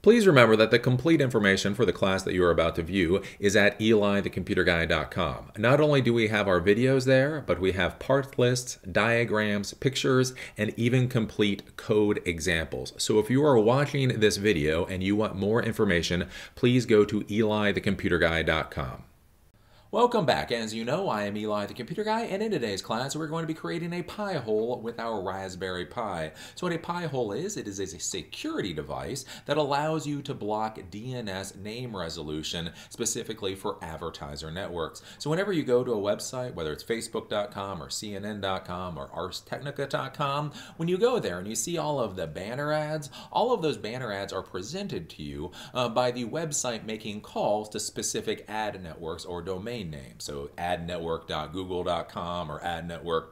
Please remember that the complete information for the class that you are about to view is at elithecomputerguy.com. Not only do we have our videos there, but we have part lists, diagrams, pictures, and even complete code examples. So if you are watching this video and you want more information, please go to elithecomputerguy.com. Welcome back. As you know, I am Eli the Computer Guy, and in today's class, we're going to be creating a Pi-hole with our Raspberry Pi. So what a Pi-hole is, it is a security device that allows you to block DNS name resolution specifically for advertiser networks. So whenever you go to a website, whether it's facebook.com or cnn.com or arstechnica.com, when you go there and you see all of the banner ads, all of those banner ads are presented to you uh, by the website making calls to specific ad networks or domains domain name. So adnetwork.google.com or adnetwork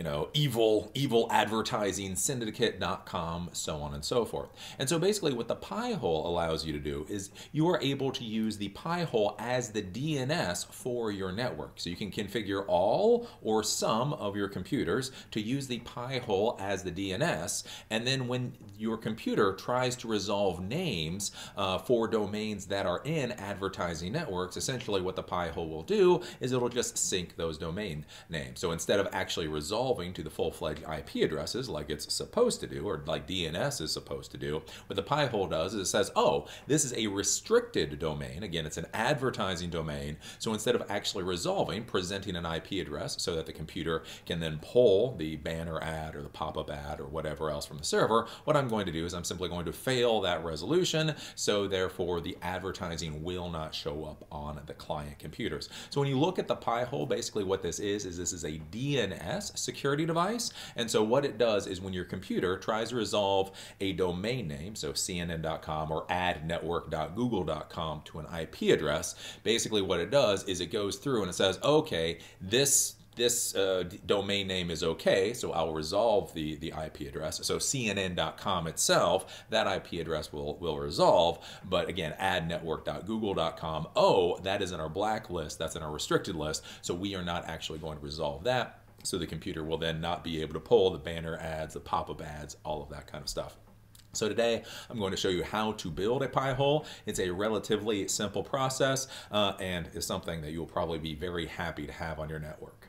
you know, evil, evil advertising syndicate.com, so on and so forth. And so basically what the Pi-hole allows you to do is you are able to use the Pi-hole as the DNS for your network. So you can configure all or some of your computers to use the Pi-hole as the DNS. And then when your computer tries to resolve names uh, for domains that are in advertising networks, essentially what the Pi-hole will do is it'll just sink those domain names. So instead of actually resolving to the full-fledged IP addresses like it's supposed to do, or like DNS is supposed to do. What the Pi-hole does is it says, oh, this is a restricted domain. Again, it's an advertising domain. So instead of actually resolving, presenting an IP address so that the computer can then pull the banner ad or the pop-up ad or whatever else from the server, what I'm going to do is I'm simply going to fail that resolution. So therefore, the advertising will not show up on the client computers. So when you look at the Pi-hole, basically what this is, is this is a DNS security device. And so what it does is when your computer tries to resolve a domain name, so cnn.com or adnetwork.google.com to an IP address, basically what it does is it goes through and it says, okay, this this uh, domain name is okay, so I'll resolve the, the IP address. So cnn.com itself, that IP address will, will resolve. But again, adnetwork.google.com, oh, that is in our blacklist, that's in our restricted list, so we are not actually going to resolve that. So the computer will then not be able to pull the banner ads, the pop-up ads, all of that kind of stuff. So today I'm going to show you how to build a Pi-hole. It's a relatively simple process uh, and is something that you'll probably be very happy to have on your network.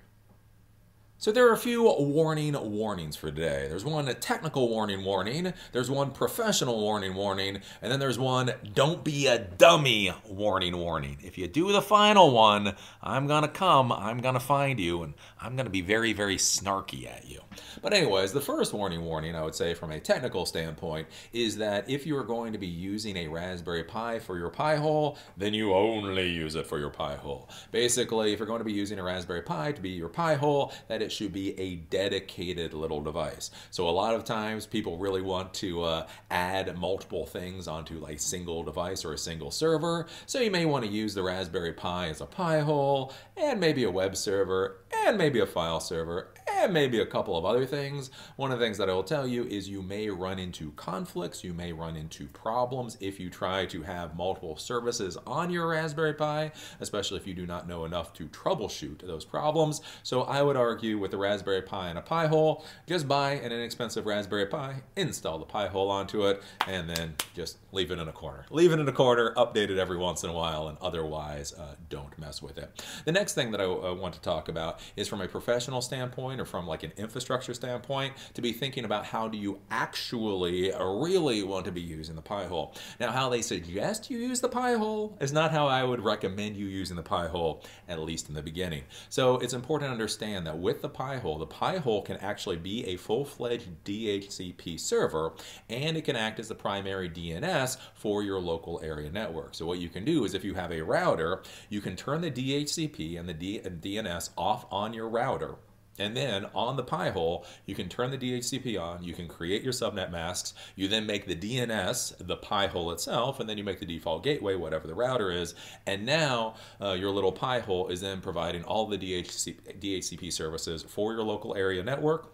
So there are a few warning warnings for today. There's one technical warning warning, there's one professional warning warning, and then there's one don't be a dummy warning warning. If you do the final one, I'm gonna come, I'm gonna find you, and I'm gonna be very, very snarky at you. But anyways, the first warning warning I would say from a technical standpoint is that if you are going to be using a Raspberry Pi for your Pi-hole, then you only use it for your Pi-hole. Basically, if you're going to be using a Raspberry Pi to be your Pi-hole, that it should be a dedicated little device. So a lot of times people really want to uh, add multiple things onto like single device or a single server. So you may want to use the Raspberry Pi as a Pi-hole and maybe a web server and maybe a file server and maybe a couple of other things. One of the things that I will tell you is you may run into conflicts, you may run into problems if you try to have multiple services on your Raspberry Pi, especially if you do not know enough to troubleshoot those problems. So I would argue with the Raspberry Pi and a Pi-hole, just buy an inexpensive Raspberry Pi, install the Pi-hole onto it, and then just leave it in a corner. Leave it in a corner, update it every once in a while, and otherwise uh, don't mess with it. The next thing that I uh, want to talk about is from a professional standpoint or from like an infrastructure standpoint to be thinking about how do you actually uh, really want to be using the Pi-hole. Now how they suggest you use the Pi-hole is not how I would recommend you using the Pi-hole, at least in the beginning. So it's important to understand that with the Pi-hole, the Pi-hole can actually be a full-fledged DHCP server and it can act as the primary DNS for your local area network. So what you can do is if you have a router, you can turn the DHCP and the D DNS off on your router and then on the Pi-hole, you can turn the DHCP on, you can create your subnet masks, you then make the DNS the Pi-hole itself, and then you make the default gateway, whatever the router is, and now uh, your little Pi-hole is then providing all the DHCP, DHCP services for your local area network,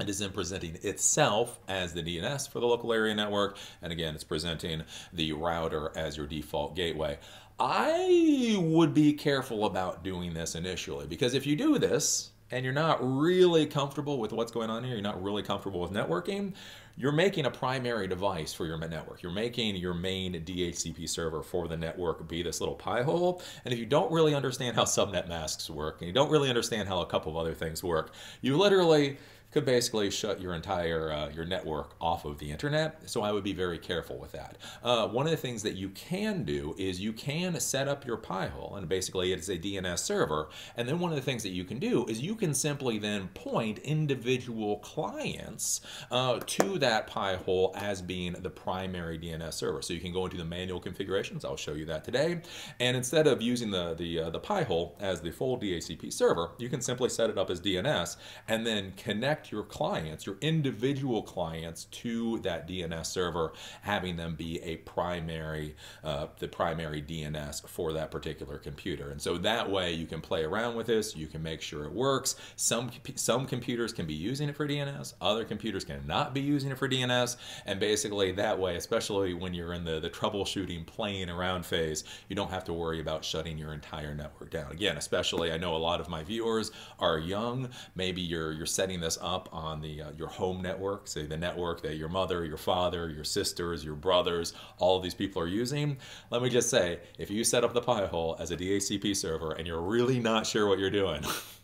it is then presenting itself as the DNS for the local area network, and again, it's presenting the router as your default gateway. I would be careful about doing this initially, because if you do this, and you're not really comfortable with what's going on here, you're not really comfortable with networking, you're making a primary device for your network. You're making your main DHCP server for the network be this little Pi-hole. And if you don't really understand how subnet masks work, and you don't really understand how a couple of other things work, you literally could basically shut your entire uh, your network off of the internet. So I would be very careful with that. Uh, one of the things that you can do is you can set up your Pi-hole, and basically it's a DNS server. And then one of the things that you can do is you can simply then point individual clients uh, to that Pi-hole as being the primary DNS server. So you can go into the manual configurations. I'll show you that today. And instead of using the the uh, the Pi-hole as the full DHCP server, you can simply set it up as DNS and then connect connect your clients, your individual clients, to that DNS server, having them be a primary, uh, the primary DNS for that particular computer. And so that way you can play around with this, you can make sure it works. Some, some computers can be using it for DNS, other computers cannot be using it for DNS, and basically that way, especially when you're in the, the troubleshooting, playing around phase, you don't have to worry about shutting your entire network down. Again, especially I know a lot of my viewers are young, maybe you're, you're setting this up up on the uh, your home network, say the network that your mother, your father, your sisters, your brothers, all of these people are using. Let me just say, if you set up the Pi-hole as a DHCP server and you're really not sure what you're doing,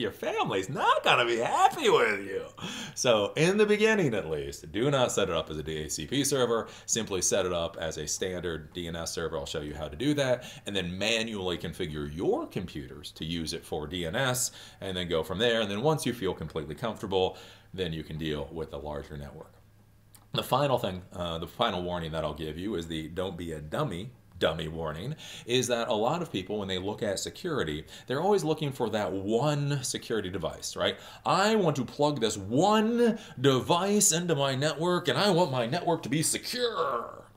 your family's not going to be happy with you. So, in the beginning at least, do not set it up as a DHCP server. Simply set it up as a standard DNS server. I'll show you how to do that. And then manually configure your computers to use it for DNS and then go from there. And then once you feel completely comfortable, then you can deal with a larger network. The final thing, uh, the final warning that I'll give you is the don't be a dummy dummy warning is that a lot of people, when they look at security, they're always looking for that one security device, right? I want to plug this one device into my network and I want my network to be secure.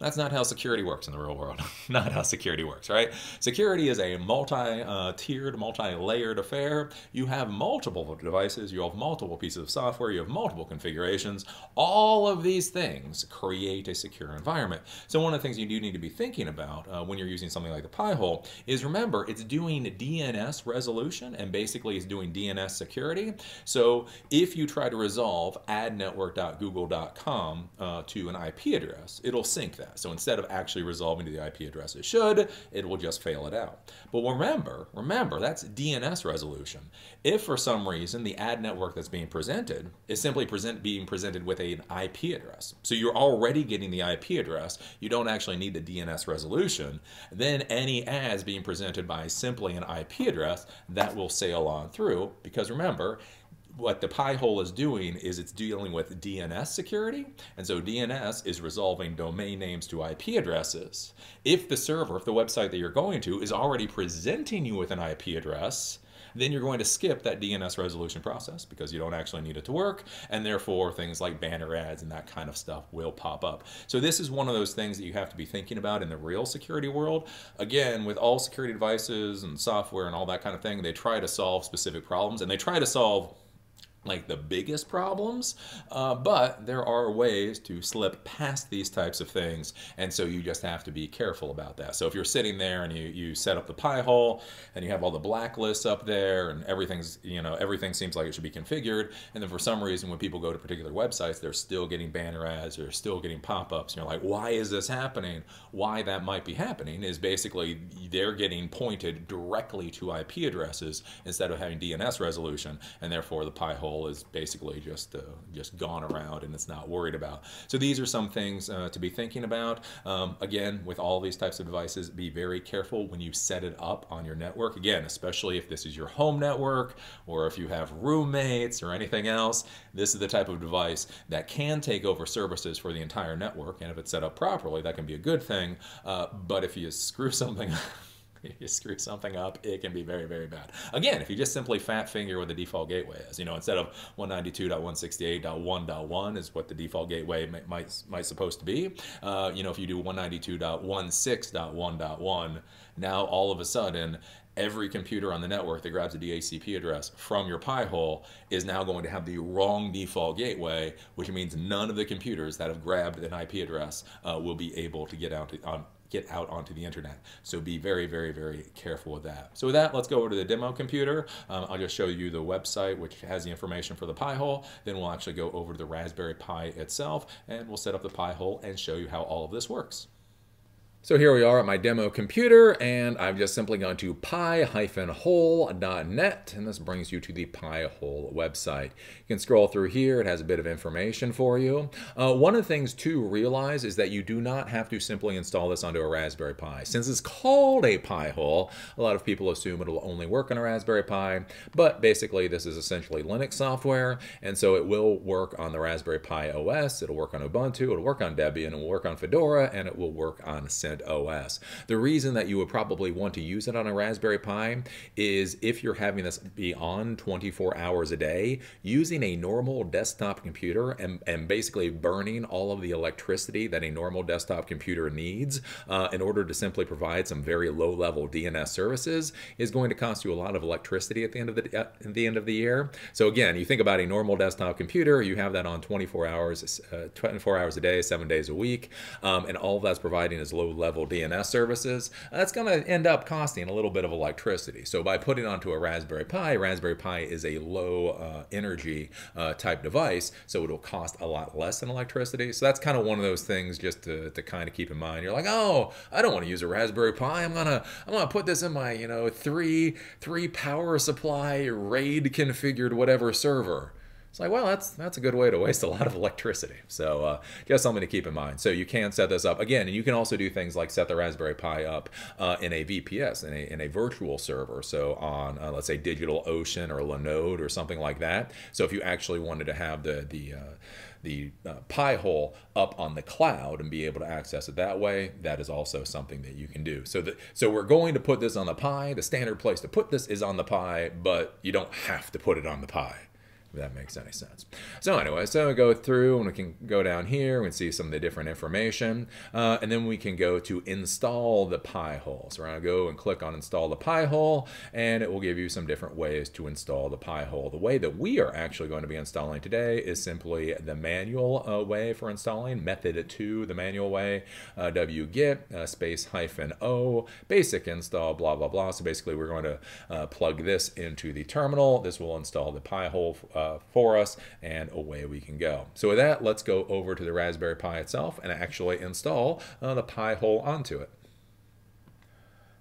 That's not how security works in the real world. not how security works, right? Security is a multi-tiered, multi-layered affair. You have multiple devices, you have multiple pieces of software, you have multiple configurations. All of these things create a secure environment. So one of the things you do need to be thinking about uh, when you're using something like the Pi-hole is remember, it's doing DNS resolution and basically it's doing DNS security. So if you try to resolve adnetwork.google.com uh, to an IP address, it'll sink that that. So instead of actually resolving to the IP address it should, it will just fail it out. But remember, remember, that's DNS resolution. If for some reason the ad network that's being presented is simply present, being presented with an IP address, so you're already getting the IP address, you don't actually need the DNS resolution, then any ads being presented by simply an IP address, that will sail on through because remember, what the Pi-hole is doing is it's dealing with DNS security. And so DNS is resolving domain names to IP addresses. If the server, if the website that you're going to is already presenting you with an IP address, then you're going to skip that DNS resolution process because you don't actually need it to work, and therefore things like banner ads and that kind of stuff will pop up. So this is one of those things that you have to be thinking about in the real security world. Again, with all security devices and software and all that kind of thing, they try to solve specific problems, and they try to solve like the biggest problems, uh, but there are ways to slip past these types of things, and so you just have to be careful about that. So if you're sitting there and you, you set up the Pi-hole and you have all the blacklists up there and everything's, you know, everything seems like it should be configured, and then for some reason when people go to particular websites, they're still getting banner ads, they're still getting pop-ups, and you're like, why is this happening? Why that might be happening is basically they're getting pointed directly to IP addresses instead of having DNS resolution, and therefore the Is basically just uh, just gone around and it's not worried about. So these are some things uh, to be thinking about. Um, again, with all these types of devices, be very careful when you set it up on your network. Again, especially if this is your home network or if you have roommates or anything else, this is the type of device that can take over services for the entire network. And if it's set up properly, that can be a good thing. Uh, but if you screw something you screw something up, it can be very, very bad. Again, if you just simply fat finger what the default gateway is, you know, instead of 192.168.1.1 is what the default gateway might might, might supposed to be. Uh, you know, if you do 192.16.1.1, now all of a sudden every computer on the network that grabs a DHCP address from your Pi-hole is now going to have the wrong default gateway, which means none of the computers that have grabbed an IP address uh, will be able to get out to, on, get out onto the internet. So be very, very, very careful with that. So with that, let's go over to the demo computer. Um, I'll just show you the website, which has the information for the Pi-hole. Then we'll actually go over to the Raspberry Pi itself, and we'll set up the Pi-hole and show you how all of this works. So here we are at my demo computer, and I've just simply gone to pi-hole.net, and this brings you to the Pi-hole website. You can scroll through here. It has a bit of information for you. Uh, one of the things to realize is that you do not have to simply install this onto a Raspberry Pi. Since it's called a Pi-hole, a lot of people assume it'll only work on a Raspberry Pi, but basically this is essentially Linux software, and so it will work on the Raspberry Pi OS, it'll work on Ubuntu, it'll work on Debian, it will work on Fedora, and it will work on OS. The reason that you would probably want to use it on a Raspberry Pi is if you're having this be on 24 hours a day, using a normal desktop computer and, and basically burning all of the electricity that a normal desktop computer needs uh, in order to simply provide some very low level DNS services is going to cost you a lot of electricity at the end of the, at the end of the year. So again, you think about a normal desktop computer, you have that on 24 hours, uh, 24 hours a day, seven days a week, um, and all that's providing is low level DNS services, that's going to end up costing a little bit of electricity. So by putting onto a Raspberry Pi, Raspberry Pi is a low uh, energy uh, type device, so it'll cost a lot less in electricity. So that's kind of one of those things just to, to kind of keep in mind. You're like, oh, I don't want to use a Raspberry Pi. I'm gonna I'm gonna put this in my you know three three power supply RAID configured whatever server. It's like, well, that's that's a good way to waste a lot of electricity. So uh, just something to keep in mind. So you can set this up again, and you can also do things like set the Raspberry Pi up uh, in a VPS, in a, in a virtual server. So on, uh, let's say, DigitalOcean or Linode or something like that. So if you actually wanted to have the the uh, the uh, Pi-hole up on the cloud and be able to access it that way, that is also something that you can do. So that so we're going to put this on the Pi. The standard place to put this is on the Pi, but you don't have to put it on the Pi if that makes any sense. So anyway, so we go through and we can go down here and see some of the different information. Uh, and then we can go to install the Pi-hole. So we're to go and click on install the Pi-hole and it will give you some different ways to install the Pi-hole. The way that we are actually going to be installing today is simply the manual uh, way for installing, method 2, the manual way, uh, wget uh, space hyphen o, basic install, blah, blah, blah. So basically we're going to uh, plug this into the terminal. This will install the Pi-hole uh, for us, and away we can go. So with that, let's go over to the Raspberry Pi itself and actually install uh, the Pi-hole onto it.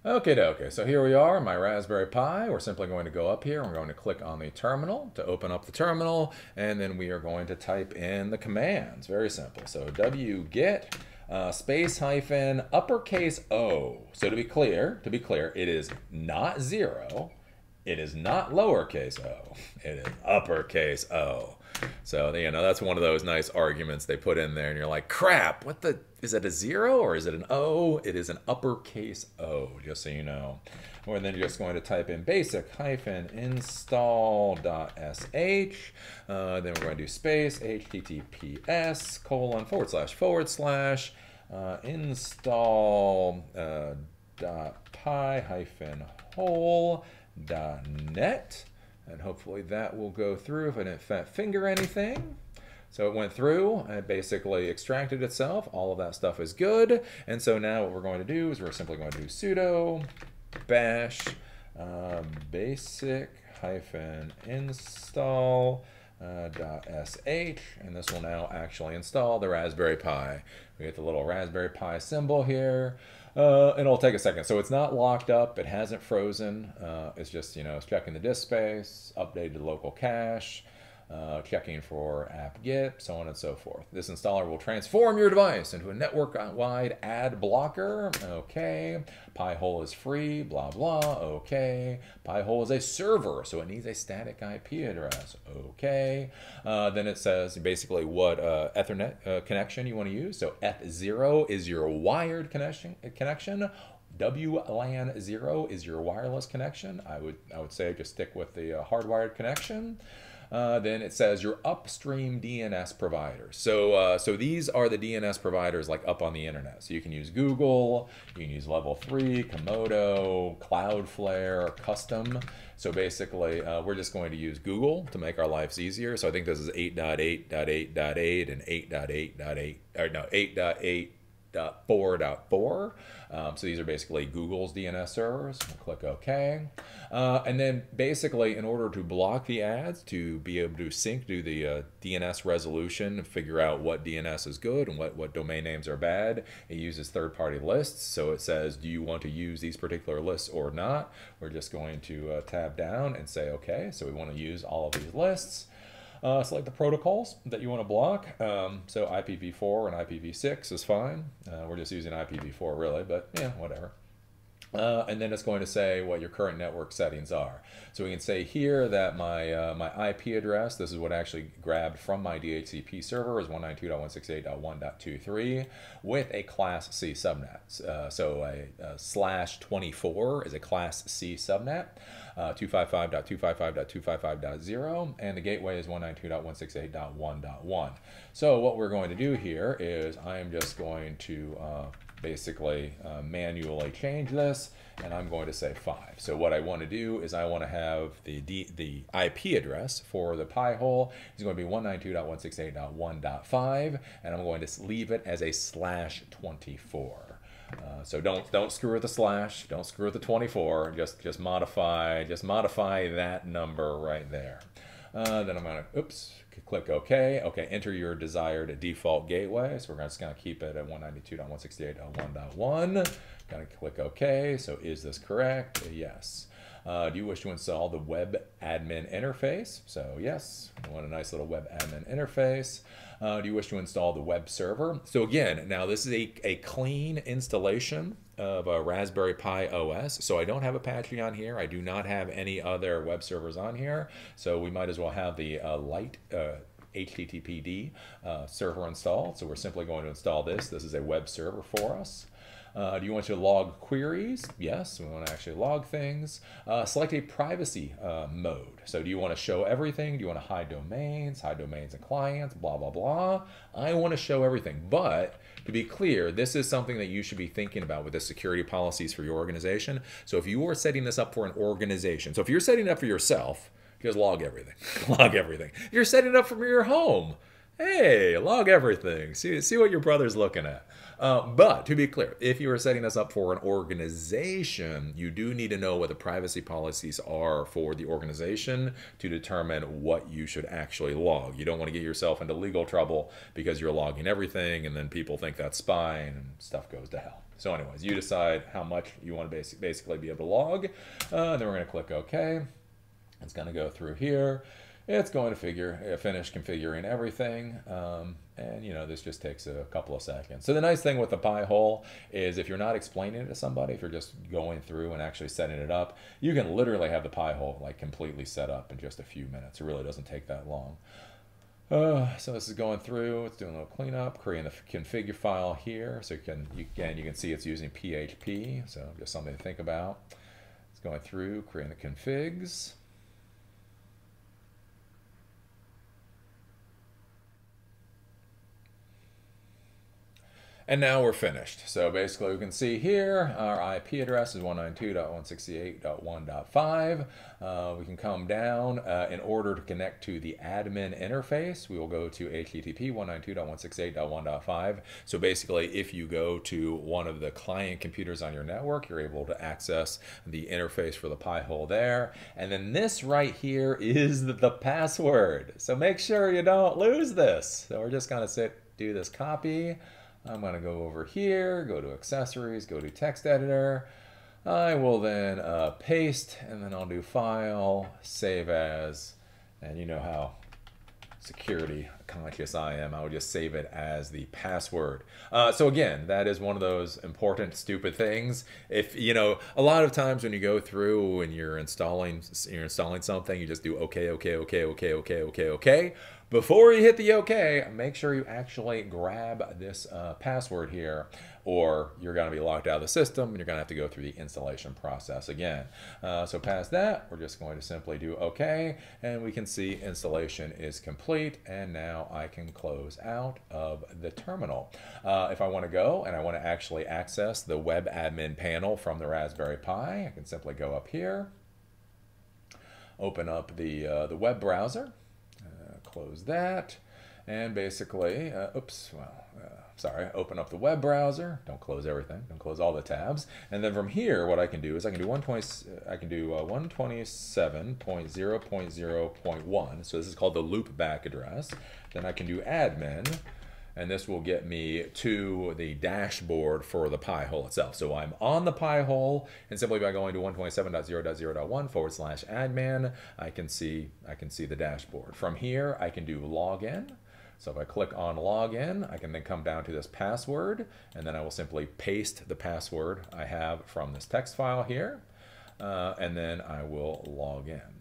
Okay, okay, so here we are, my Raspberry Pi. We're simply going to go up here. We're going to click on the terminal to open up the terminal, and then we are going to type in the commands. Very simple. So wget uh, space hyphen uppercase O. So to be clear, to be clear, it is not zero. It is not lowercase o, it is uppercase O. So, you know, that's one of those nice arguments they put in there, and you're like, crap, what the, is it a zero or is it an O? It is an uppercase O, just so you know. Or then you're just going to type in basic hyphen install.sh. Uh, then we're going to do space https colon forward slash forward slash uh, install uh, dot pi hyphen hole net. And hopefully that will go through if I didn't fat finger anything. So it went through and basically extracted itself. All of that stuff is good. And so now what we're going to do is we're simply going to do sudo bash uh, basic hyphen install uh, .sh and this will now actually install the Raspberry Pi. We get the little Raspberry Pi symbol here. Uh, and it'll take a second. So it's not locked up. It hasn't frozen. Uh, it's just, you know, it's checking the disk space, updated the local cache, uh, checking for apt-get, so on and so forth. This installer will transform your device into a network-wide ad blocker. Okay. Pi-hole is free, blah, blah. Okay. Pi-hole is a server, so it needs a static IP address. Okay. Uh, then it says basically what uh, Ethernet uh, connection you want to use. So eth0 is your wired connection. connection WLAN 0 is your wireless connection. I would I would say just stick with the uh, hardwired connection. Uh, then it says your upstream DNS provider. So, uh, so these are the DNS providers like up on the internet. So you can use Google, you can use Level 3, Comodo, Cloudflare, Custom. So basically, uh, we're just going to use Google to make our lives easier. So I think this is 8.8.8.8 and 8.8.8, or no, 8.8 4.4. Um, so these are basically Google's DNS servers. We'll click OK. Uh, and then basically, in order to block the ads, to be able to sink, do the uh, DNS resolution, figure out what DNS is good and what, what domain names are bad, it uses third-party lists. So it says, do you want to use these particular lists or not? We're just going to uh, tab down and say OK. So we want to use all of these lists. Uh, select the protocols that you want to block. Um, so IPv4 and IPv6 is fine. Uh, we're just using IPv4 really, but yeah, whatever. Uh, and then it's going to say what your current network settings are. So we can say here that my uh, my IP address, this is what I actually grabbed from my DHCP server, is 192.168.1.23 with a class C subnet. Uh, so a, a, slash 24 is a class C subnet, uh, 255.255.255.0, and the gateway is 192.168.1.1. So what we're going to do here is I am just going to uh, basically uh, manually change this and I'm going to say 5. So what I want to do is I want to have the, D, the IP address for the Pi hole is going to be 192.168.1.5 and I'm going to leave it as a slash 24. Uh, so don't don't screw with the slash, don't screw with the 24. Just just modify just modify that number right there. Uh, then I'm gonna oops click OK. Okay, enter your desired default gateway. So we're just going to keep it at 192.168.1.1. Going to click OK. So is this correct? Yes. Uh, do you wish to install the web admin interface? So yes, we want a nice little web admin interface. Uh, do you wish to install the web server? So again, now this is a, a clean installation of a Raspberry Pi OS. So I don't have Apache on here. I do not have any other web servers on here. So we might as well have the uh, light uh, HTTPD uh, server installed. So we're simply going to install this. This is a web server for us. Uh, do you want to log queries? Yes, we want to actually log things. Uh, select a privacy uh, mode. So do you want to show everything? Do you want to hide domains, hide domains and clients, blah, blah, blah. I want to show everything. But to be clear, this is something that you should be thinking about with the security policies for your organization. So if you are setting this up for an organization, so if you're setting it up for yourself, just log everything. log everything. If you're setting it up from your home, hey, log everything. See, see what your brother's looking at. Uh, but to be clear, if you are setting this up for an organization, you do need to know what the privacy policies are for the organization to determine what you should actually log. You don't want to get yourself into legal trouble because you're logging everything and then people think that's spying and stuff goes to hell. So anyways, you decide how much you want to basic, basically be able to log. Uh, then we're going to click OK. It's going to go through here. It's going to figure uh, finish configuring everything. Um, and you know, this just takes a couple of seconds. So the nice thing with the Pi hole is if you're not explaining it to somebody, if you're just going through and actually setting it up, you can literally have the Pi hole like completely set up in just a few minutes. It really doesn't take that long. Uh, so this is going through, it's doing a little cleanup, creating the configure file here. So you can, you, again, you can see it's using PHP. So just something to think about. It's going through, creating the configs. And now we're finished. So basically we can see here our IP address is 192.168.1.5. Uh, we can come down uh, in order to connect to the admin interface. We will go to HTTP 192.168.1.5. So basically if you go to one of the client computers on your network, you're able to access the interface for the Pi hole there. And then this right here is the password. So make sure you don't lose this. So we're just going to sit, do this copy. I'm going to go over here, go to accessories, go to text editor. I will then uh, paste and then I'll do file, save as, and you know how security conscious I am, I would just save it as the password. Uh, so again, that is one of those important, stupid things. If you know, a lot of times when you go through and you're installing, you're installing something, you just do okay, okay, okay, okay, okay, okay, okay. Before you hit the OK, make sure you actually grab this uh, password here or you're going to be locked out of the system and you're going to have to go through the installation process again. Uh, so past that, we're just going to simply do OK and we can see installation is complete and now I can close out of the terminal. Uh, if I want to go and I want to actually access the web admin panel from the Raspberry Pi, I can simply go up here, open up the, uh, the web browser, close that. And basically, uh, oops, well, uh, sorry, open up the web browser. Don't close everything. Don't close all the tabs. And then from here, what I can do is I can do 120, I can do uh, 127.0.0.1. So this is called the loopback address. Then I can do admin and this will get me to the dashboard for the Pi-hole itself. So I'm on the Pi-hole, and simply by going to 127.0.0.1 forward slash admin, I can see I can see the dashboard. From here, I can do login. So if I click on login, I can then come down to this password, and then I will simply paste the password I have from this text file here, uh, and then I will log in.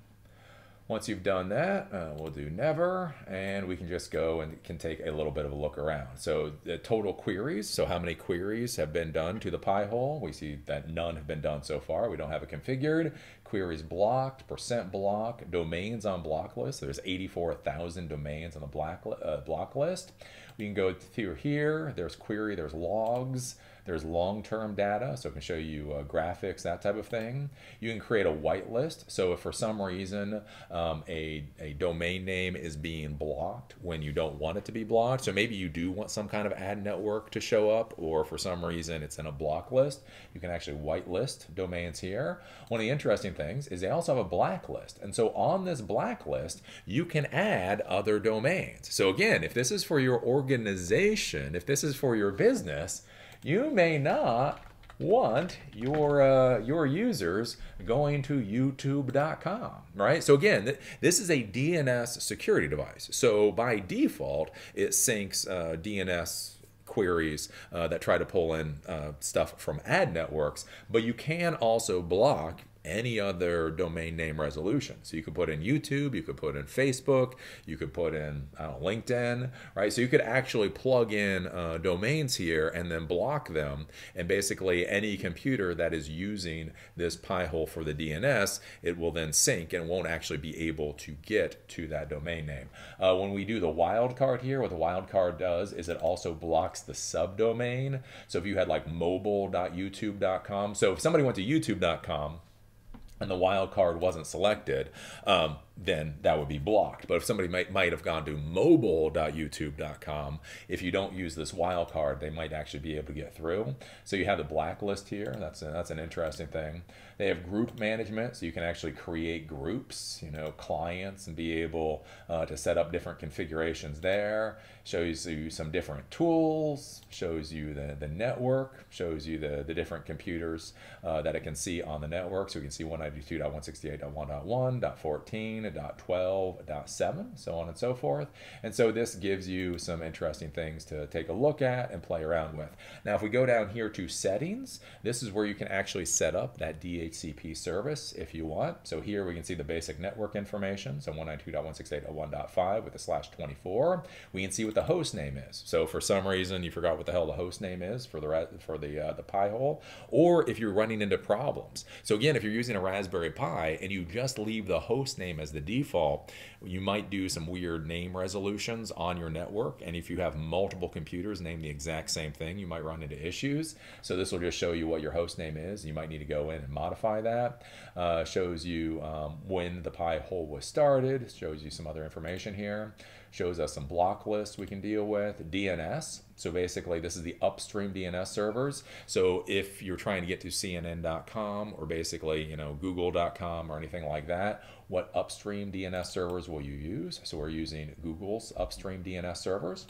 Once you've done that, uh, we'll do never, and we can just go and can take a little bit of a look around. So the total queries, so how many queries have been done to the Pi-hole? We see that none have been done so far. We don't have it configured. Queries blocked, percent block, domains on block list. There's 84,000 domains on the black, uh, block list. We can go through here. There's query, there's logs. There's long-term data, so it can show you uh, graphics, that type of thing. You can create a whitelist. So if for some reason um, a, a domain name is being blocked when you don't want it to be blocked, so maybe you do want some kind of ad network to show up, or for some reason it's in a block list, you can actually whitelist domains here. One of the interesting things is they also have a blacklist. And so on this blacklist, you can add other domains. So again, if this is for your organization, if this is for your business, you may not want your uh, your users going to youtube.com right? So again th this is a dns security device. So by default it sinks uh, dns queries uh, that try to pull in uh, stuff from ad networks but you can also block any other domain name resolution. So you could put in YouTube, you could put in Facebook, you could put in know, LinkedIn, right? So you could actually plug in uh, domains here and then block them. And basically any computer that is using this Pi-hole for the DNS, it will then sink and won't actually be able to get to that domain name. Uh, when we do the wildcard here, what the wildcard does is it also blocks the subdomain. So if you had like mobile.youtube.com, so if somebody went to youtube.com, and the wild card wasn't selected, um, then that would be blocked. But if somebody might, might have gone to mobile.youtube.com, if you don't use this wildcard, they might actually be able to get through. So you have the blacklist here. That's, a, that's an interesting thing. They have group management, so you can actually create groups, you know, clients, and be able uh, to set up different configurations there. Shows you some different tools, shows you the, the network, shows you the, the different computers uh, that it can see on the network. So we can see 192.168.1.1.14, .12.7, so on and so forth. And so this gives you some interesting things to take a look at and play around with. Now, if we go down here to settings, this is where you can actually set up that DHCP service if you want. So here we can see the basic network information. So 192.168.1.5 with a slash 24. We can see what the host name is. So for some reason you forgot what the hell the host name is for the for the uh, the Pi-hole, or if you're running into problems. So again, if you're using a Raspberry Pi and you just leave the host name as the default, you might do some weird name resolutions on your network. And if you have multiple computers name the exact same thing, you might run into issues. So this will just show you what your host name is. You might need to go in and modify that. Uh, shows you um, when the Pi-hole was started, shows you some other information here shows us some block lists we can deal with, DNS. So basically, this is the upstream DNS servers. So if you're trying to get to CNN.com or basically, you know, Google.com or anything like that, what upstream DNS servers will you use? So we're using Google's upstream DNS servers.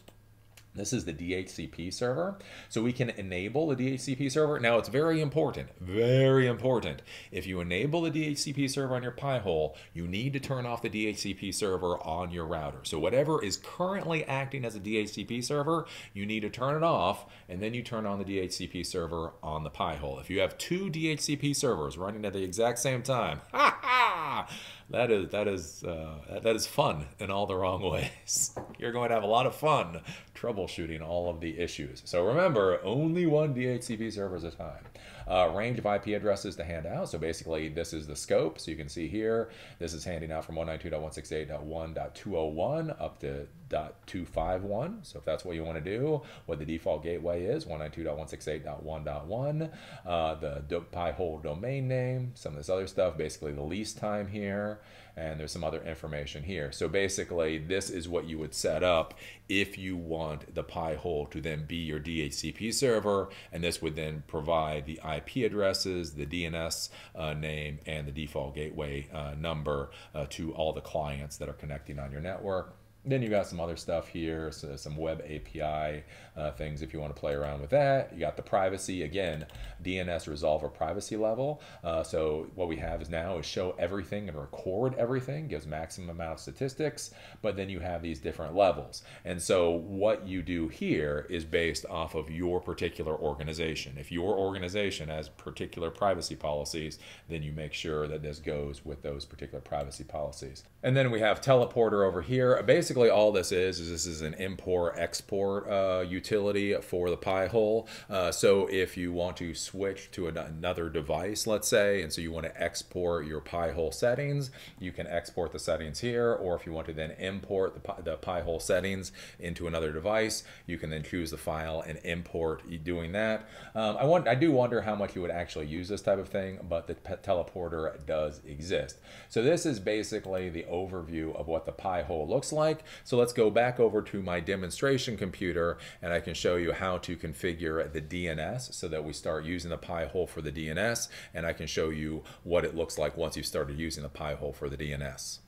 This is the DHCP server. So we can enable the DHCP server. Now it's very important, very important. If you enable the DHCP server on your Pi-hole, you need to turn off the DHCP server on your router. So whatever is currently acting as a DHCP server, you need to turn it off and then you turn on the DHCP server on the Pi-hole. If you have two DHCP servers running at the exact same time, ha ha! That is that is uh, that is fun in all the wrong ways. You're going to have a lot of fun troubleshooting all of the issues. So remember, only one DHCP server at a time. Uh, range of IP addresses to hand out. So basically, this is the scope. So you can see here, this is handing out from 192.168.1.201 up to .251. So if that's what you want to do, what the default gateway is, 192.168.1.1, uh, the Pi-hole domain name, some of this other stuff, basically the lease time here, and there's some other information here. So basically, this is what you would set up if you want the Pi-hole to then be your DHCP server, and this would then provide the IP addresses, the DNS uh, name, and the default gateway uh, number uh, to all the clients that are connecting on your network. Then you got some other stuff here, so some web API uh, things if you want to play around with that. You got the privacy, again, DNS resolver privacy level. Uh, so what we have is now is show everything and record everything, gives maximum amount of statistics, but then you have these different levels. And so what you do here is based off of your particular organization. If your organization has particular privacy policies, then you make sure that this goes with those particular privacy policies. And then we have teleporter over here. Basically all this is, is this is an import export uh, utility for the Pi-hole. Uh, so if you want to switch to an, another device, let's say, and so you want to export your Pi-hole settings, you can export the settings here, or if you want to then import the, the Pi-hole settings into another device, you can then choose the file and import doing that. Um, I, want, I do wonder how much you would actually use this type of thing, but the teleporter does exist. So this is basically the overview of what the Pi-hole looks like. So let's go back over to my demonstration computer and I can show you how to configure the DNS so that we start using the Pi-hole for the DNS and I can show you what it looks like once you've started using the Pi-hole for the DNS.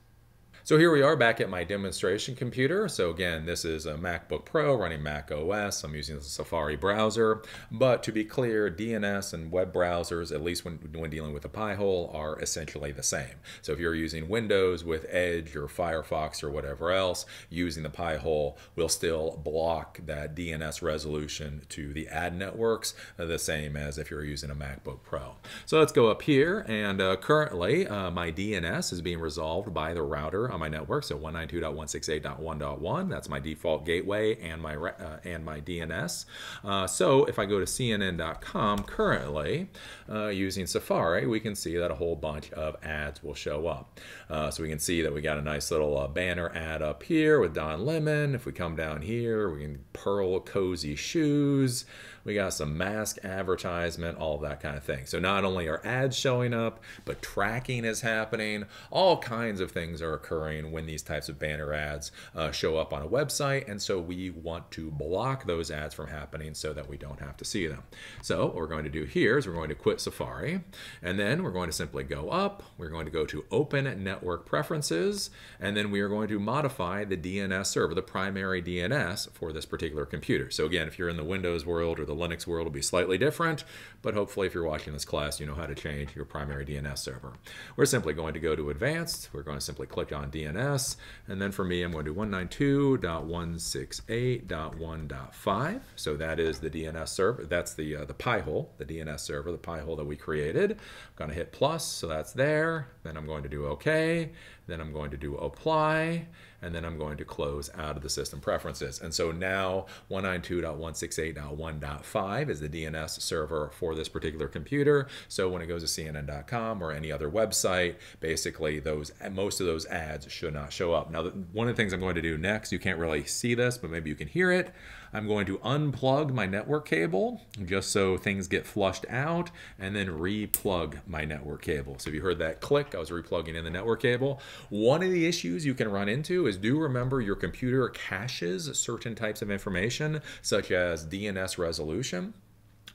So here we are back at my demonstration computer. So again, this is a MacBook Pro running Mac OS. I'm using the Safari browser. But to be clear, DNS and web browsers, at least when, when dealing with a Pi-hole, are essentially the same. So if you're using Windows with Edge or Firefox or whatever else, using the Pi-hole will still block that DNS resolution to the ad networks, uh, the same as if you're using a MacBook Pro. So let's go up here, and uh, currently uh, my DNS is being resolved by the router on my network. So 192.168.1.1, that's my default gateway and my uh, and my DNS. Uh, so if I go to CNN.com currently uh, using Safari, we can see that a whole bunch of ads will show up. Uh, so we can see that we got a nice little uh, banner ad up here with Don Lemon. If we come down here, we can Pearl Cozy Shoes. We got some mask advertisement, all that kind of thing. So not only are ads showing up, but tracking is happening. All kinds of things are occurring when these types of banner ads uh, show up on a website. And so we want to block those ads from happening so that we don't have to see them. So what we're going to do here is we're going to quit Safari. And then we're going to simply go up. We're going to go to Open Network Preferences. And then we are going to modify the DNS server, the primary DNS for this particular computer. So again, if you're in the Windows world or the the Linux world will be slightly different, but hopefully if you're watching this class, you know how to change your primary DNS server. We're simply going to go to advanced. We're going to simply click on DNS. And then for me, I'm going to 192.168.1.5. So that is the DNS server. That's the, uh, the Pi-hole, the DNS server, the Pi-hole that we created. I'm going to hit plus, so that's there. Then I'm going to do OK. Then I'm going to do apply and then I'm going to close out of the system preferences. And so now 192.168.1.5 is the DNS server for this particular computer. So when it goes to CNN.com or any other website, basically those most of those ads should not show up. Now, one of the things I'm going to do next, you can't really see this, but maybe you can hear it. I'm going to unplug my network cable just so things get flushed out and then replug my network cable. So if you heard that click, I was replugging in the network cable. One of the issues you can run into is do remember your computer caches certain types of information such as DNS resolution.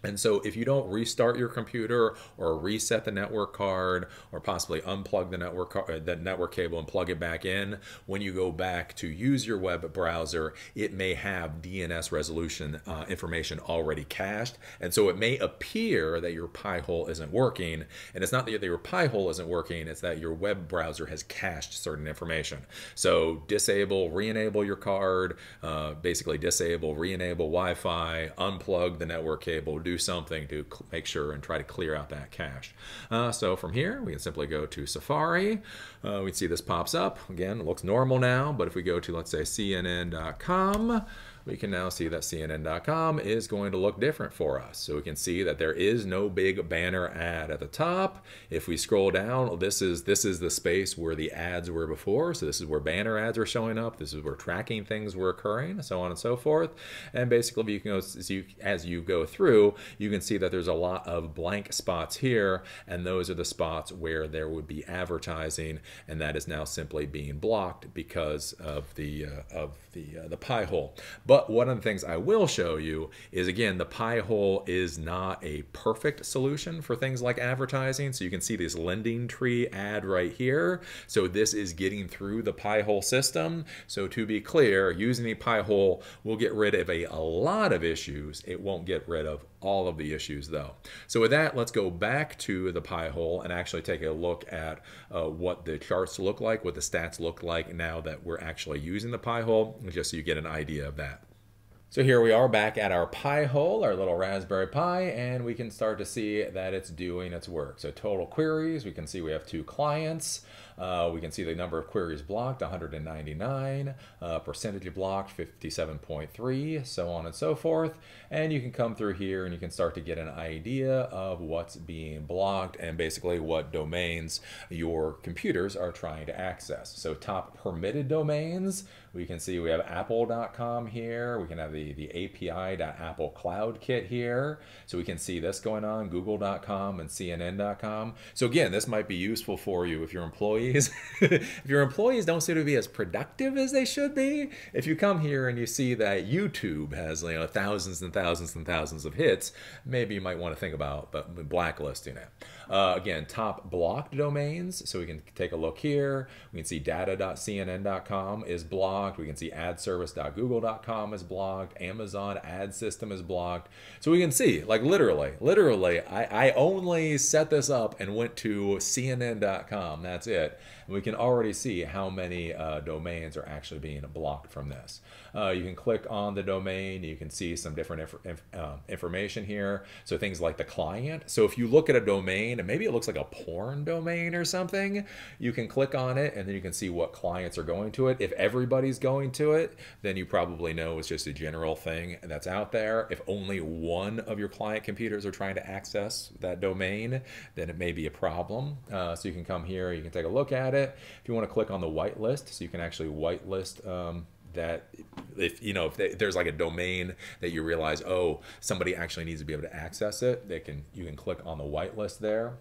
And so, if you don't restart your computer or reset the network card or possibly unplug the network car- the network cable and plug it back in, when you go back to use your web browser, it may have DNS resolution uh, information already cached, and so it may appear that your Pi-hole isn't working. And it's not that your Pi-hole isn't working; it's that your web browser has cached certain information. So, disable, re-enable your card, uh, basically disable, re-enable Wi-Fi, unplug the network cable, do something to make sure and try to clear out that cache. Uh, so from here, we can simply go to Safari. Uh, we see this pops up. Again, it looks normal now, but if we go to, let's say, cnn.com, we can now see that CNN.com is going to look different for us. So we can see that there is no big banner ad at the top. If we scroll down, this is this is the space where the ads were before. So this is where banner ads are showing up. This is where tracking things were occurring, so on and so forth. And basically, you can go, as you, as you go through, you can see that there's a lot of blank spots here, and those are the spots where there would be advertising, and that is now simply being blocked because of the uh, of the uh, the Pi-hole. But but one of the things I will show you is again, the Pi-hole is not a perfect solution for things like advertising. So you can see this LendingTree ad right here. So this is getting through the Pi-hole system. So to be clear, using the Pi-hole will get rid of a, a lot of issues. It won't get rid of all of the issues though. So with that, let's go back to the Pi-hole and actually take a look at uh, what the charts look like, what the stats look like now that we're actually using the Pi-hole, just so you get an idea of that. So here we are back at our Pi-hole, our little Raspberry Pi, and we can start to see that it's doing its work. So total queries, we can see we have two clients. Uh, we can see the number of queries blocked, 199, uh, percentage blocked, 57.3, so on and so forth. And you can come through here and you can start to get an idea of what's being blocked and basically what domains your computers are trying to access. So top permitted domains, we can see we have apple.com here. We can have the, the API.Apple Cloud Kit here. So we can see this going on, google.com and cnn.com. So again, this might be useful for you if your employees if your employees don't seem to be as productive as they should be, if you come here and you see that YouTube has you know thousands and thousands and thousands of hits, maybe you might want to think about blacklisting it. Uh, again, top blocked domains. So we can take a look here. We can see data.cnn.com is blocked. We can see adservice.google.com is blocked. Amazon ad system is blocked. So we can see, like literally, literally, I, I only set this up and went to cnn.com. That's it. We can already see how many uh, domains are actually being blocked from this. Uh, you can click on the domain. You can see some different inf inf uh, information here. So things like the client. So if you look at a domain and maybe it looks like a porn domain or something, you can click on it and then you can see what clients are going to it. If everybody's going to it, then you probably know it's just a general thing that's out there. If only one of your client computers are trying to access that domain, then it may be a problem. Uh, so you can come here, you can take a look at it it. If you want to click on the whitelist, so you can actually whitelist um, that if you know if there's like a domain that you realize oh somebody actually needs to be able to access it they can you can click on the whitelist there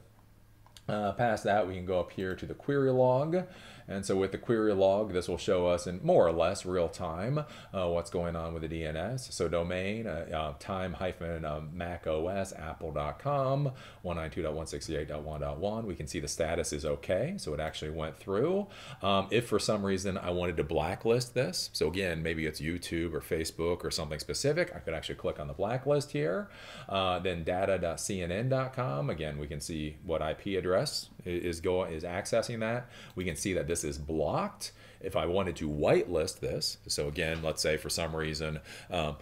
uh, past that, we can go up here to the query log. And so with the query log, this will show us in more or less real time uh, what's going on with the DNS. So domain, uh, uh, time hyphen uh, Mac OS, apple.com, 192.168.1.1. We can see the status is okay. So it actually went through. Um, if for some reason I wanted to blacklist this, so again, maybe it's YouTube or Facebook or something specific, I could actually click on the blacklist here. Uh, then data.cnn.com, again, we can see what IP address address is going is accessing that. We can see that this is blocked. If I wanted to whitelist this, so again, let's say for some reason. Um,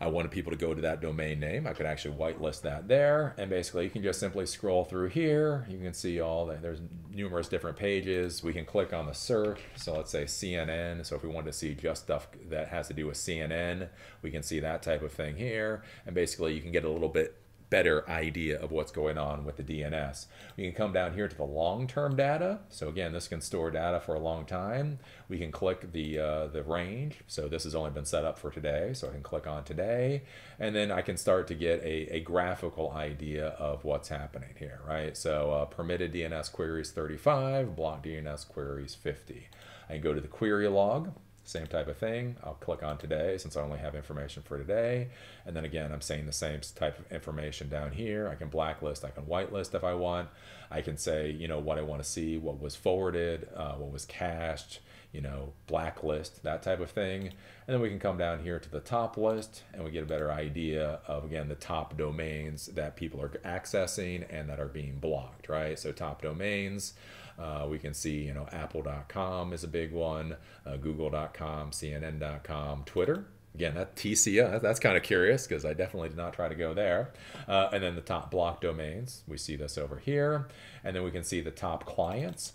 I wanted people to go to that domain name. I could actually whitelist that there. And basically you can just simply scroll through here. You can see all the, there's numerous different pages. We can click on the search. So let's say CNN. So if we wanted to see just stuff that has to do with CNN, we can see that type of thing here. And basically you can get a little bit better idea of what's going on with the DNS. We can come down here to the long-term data. So again, this can store data for a long time. We can click the, uh, the range. So this has only been set up for today. So I can click on today. And then I can start to get a, a graphical idea of what's happening here, right? So uh, permitted DNS queries 35, blocked DNS queries 50. I can go to the query log. Same type of thing. I'll click on today since I only have information for today. And then again, I'm saying the same type of information down here. I can blacklist, I can whitelist if I want. I can say, you know, what I want to see, what was forwarded, uh, what was cached, you know, blacklist, that type of thing. And then we can come down here to the top list and we get a better idea of, again, the top domains that people are accessing and that are being blocked, right? So top domains, uh, we can see, you know, apple.com is a big one, uh, google.com, cnn.com, Twitter. Again, that TCO, that's kind of curious because I definitely did not try to go there. Uh, and then the top block domains, we see this over here. And then we can see the top clients.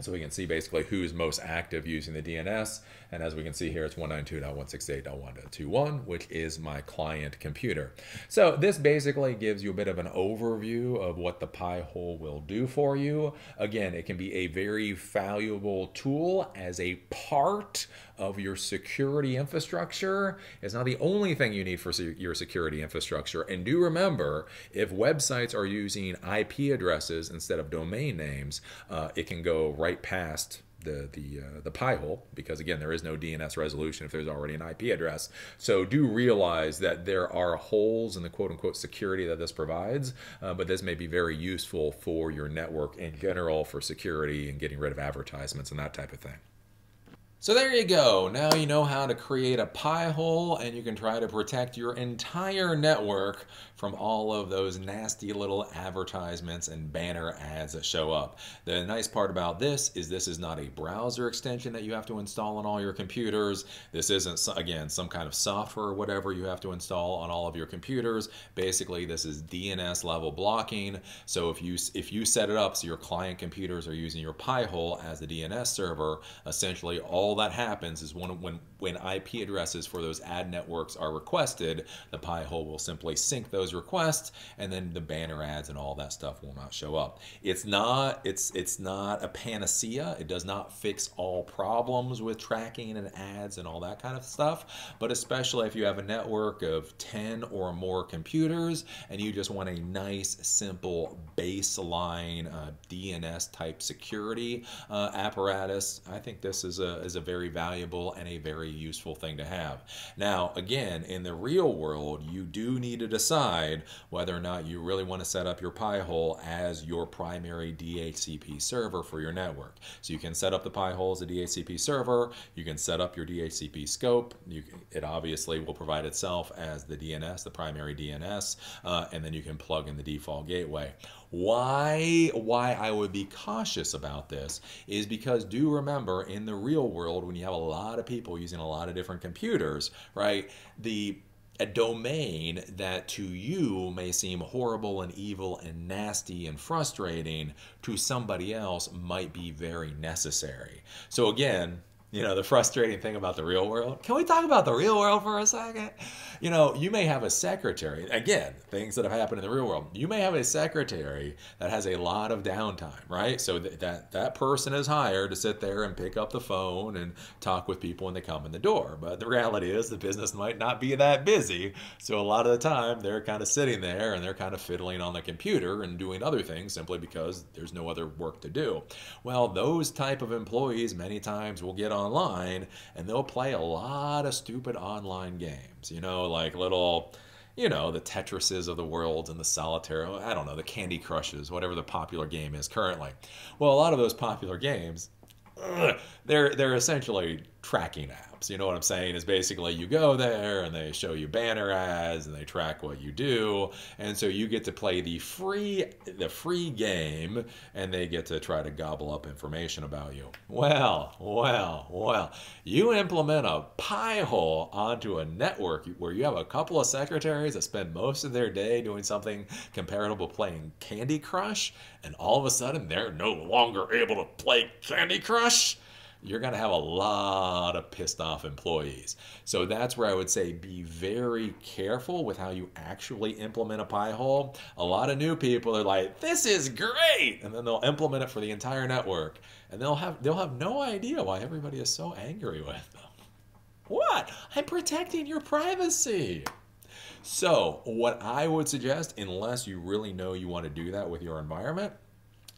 So we can see basically who's most active using the DNS. And as we can see here, it's 192.168.1.21, which is my client computer. So this basically gives you a bit of an overview of what the Pi-hole will do for you. Again, it can be a very valuable tool as a part of your security infrastructure. It's not the only thing you need for your security infrastructure. And do remember, if websites are using IP addresses instead of domain names, uh, it can go right past the the uh, the Pi-hole because again there is no DNS resolution if there's already an IP address. So do realize that there are holes in the quote unquote security that this provides, uh, but this may be very useful for your network in general for security and getting rid of advertisements and that type of thing. So there you go. Now you know how to create a Pi-hole and you can try to protect your entire network from all of those nasty little advertisements and banner ads that show up. The nice part about this is this is not a browser extension that you have to install on all your computers. This isn't, again, some kind of software or whatever you have to install on all of your computers. Basically, this is DNS level blocking. So if you, if you set it up so your client computers are using your Pi-hole as the DNS server, essentially all that happens is when, when, when IP addresses for those ad networks are requested, the Pi-hole will simply sink those requests and then the banner ads and all that stuff will not show up. It's not, it's, it's not a panacea. It does not fix all problems with tracking and ads and all that kind of stuff. But especially if you have a network of 10 or more computers and you just want a nice, simple baseline uh, DNS type security uh, apparatus, I think this is a, is a very valuable and a very useful thing to have. Now, again, in the real world, you do need to decide whether or not you really want to set up your Pi-hole as your primary DHCP server for your network. So you can set up the Pi-hole as a DHCP server, you can set up your DHCP scope, you, it obviously will provide itself as the DNS, the primary DNS, uh, and then you can plug in the default gateway. Why, why I would be cautious about this is because do remember in the real world when you have a lot of people using a lot of different computers, right? The a domain that to you may seem horrible and evil and nasty and frustrating to somebody else might be very necessary. So again, you know, the frustrating thing about the real world. Can we talk about the real world for a second? You know, you may have a secretary, again, things that have happened in the real world. You may have a secretary that has a lot of downtime, right? So that, that, that person is hired to sit there and pick up the phone and talk with people when they come in the door. But the reality is the business might not be that busy. So a lot of the time they're kind of sitting there and they're kind of fiddling on the computer and doing other things simply because there's no other work to do. Well, those type of employees many times will get on online and they'll play a lot of stupid online games, you know, like little, you know, the Tetrises of the world and the solitaire, I don't know, the Candy Crushes, whatever the popular game is currently. Well, a lot of those popular games, they're they're essentially tracking apps apps. You know what I'm saying? Is basically you go there and they show you banner ads and they track what you do, and so you get to play the free the free game, and they get to try to gobble up information about you. Well, well, well, you implement a Pi-hole onto a network where you have a couple of secretaries that spend most of their day doing something comparable playing Candy Crush, and all of a sudden they're no longer able to play Candy Crush you're going to have a lot of pissed off employees. So that's where I would say be very careful with how you actually implement a Pi-hole. A lot of new people are like, "This is great," and then they'll implement it for the entire network, and they'll have they'll have no idea why everybody is so angry with them. What? I'm protecting your privacy. So, what I would suggest, unless you really know you want to do that with your environment,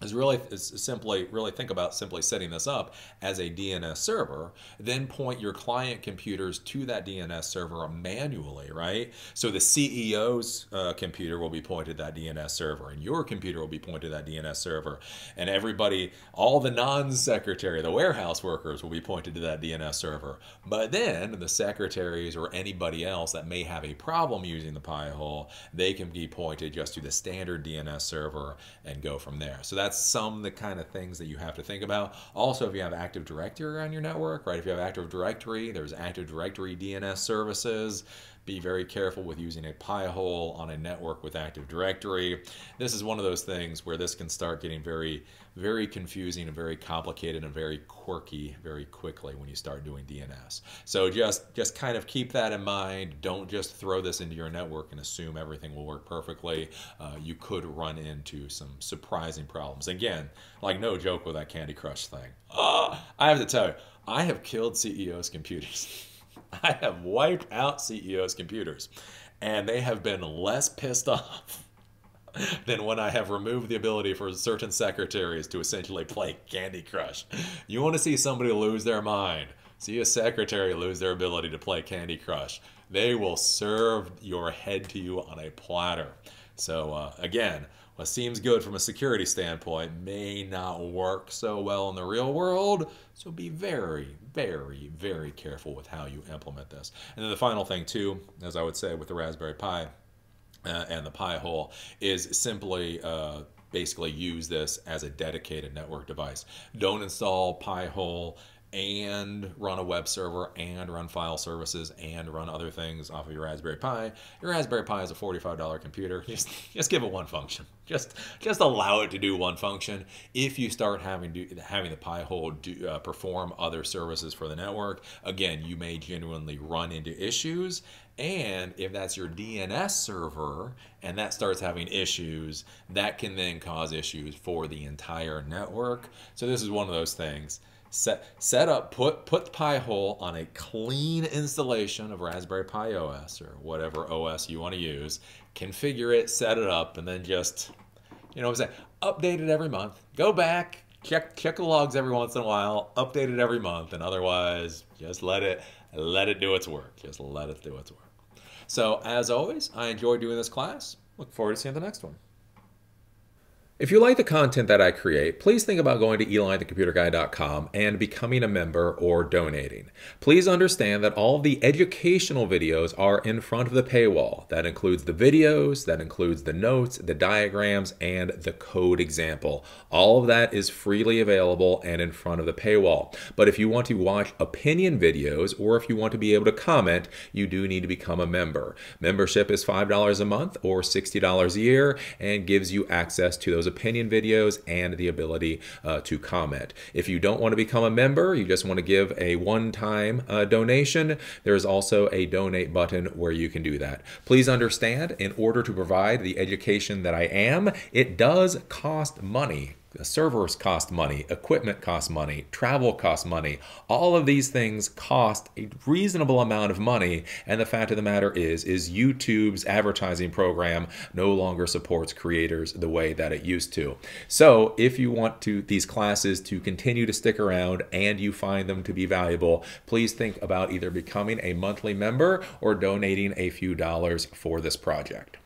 is really is simply really think about simply setting this up as a DNS server, then point your client computers to that DNS server manually, right? So the CEO's uh, computer will be pointed to that DNS server, and your computer will be pointed to that DNS server, and everybody, all the non-secretary, the warehouse workers will be pointed to that DNS server. But then the secretaries or anybody else that may have a problem using the Pi-hole, they can be pointed just to the standard DNS server and go from there. So that's that's some the kind of things that you have to think about. Also, if you have Active Directory on your network, right? If you have Active Directory, there's Active Directory DNS services. Be very careful with using a Pi-hole on a network with Active Directory. This is one of those things where this can start getting very, very confusing and very complicated and very quirky very quickly when you start doing DNS. So just, just kind of keep that in mind. Don't just throw this into your network and assume everything will work perfectly. Uh, you could run into some surprising problems. Again, like no joke with that Candy Crush thing. Uh, I have to tell you, I have killed CEOs' computers. I have wiped out CEOs' computers, and they have been less pissed off than when I have removed the ability for certain secretaries to essentially play Candy Crush. You want to see somebody lose their mind, see a secretary lose their ability to play Candy Crush. They will serve your head to you on a platter. So, uh, again, what seems good from a security standpoint may not work so well in the real world. So be very, very, very careful with how you implement this. And then the final thing, too, as I would say with the Raspberry Pi uh, and the Pi-hole, is simply uh, basically use this as a dedicated network device. Don't install Pi-hole and run a web server and run file services and run other things off of your Raspberry Pi. Your Raspberry Pi is a $45 computer. Just, just give it one function. Just, just allow it to do one function. If you start having having the Pi-hole do, uh, perform other services for the network, again, you may genuinely run into issues. And if that's your DNS server and that starts having issues, that can then cause issues for the entire network. So this is one of those things. Set set up put put Pi-hole on a clean installation of Raspberry Pi OS or whatever OS you want to use. Configure it set it up and then just you know what I'm saying? Update it every month. Go back check check the logs every once in a while update it every month and otherwise just let it let it do its work. Just let it do its work. So as always I enjoy doing this class. Look forward to seeing the next one if you like the content that I create, please think about going to elithecomputerguy.com and becoming a member or donating. Please understand that all the educational videos are in front of the paywall. That includes the videos, that includes the notes, the diagrams, and the code example. All of that is freely available and in front of the paywall. But if you want to watch opinion videos or if you want to be able to comment, you do need to become a member. Membership is $5 a month or $60 a year and gives you access to those opinion videos and the ability uh, to comment. If you don't want to become a member, you just want to give a one-time uh, donation, there's also a donate button where you can do that. Please understand, in order to provide the education that I am, it does cost money servers cost money, equipment costs money, travel costs money. All of these things cost a reasonable amount of money. And the fact of the matter is, is YouTube's advertising program no longer supports creators the way that it used to. So if you want to these classes to continue to stick around and you find them to be valuable, please think about either becoming a monthly member or donating a few dollars for this project.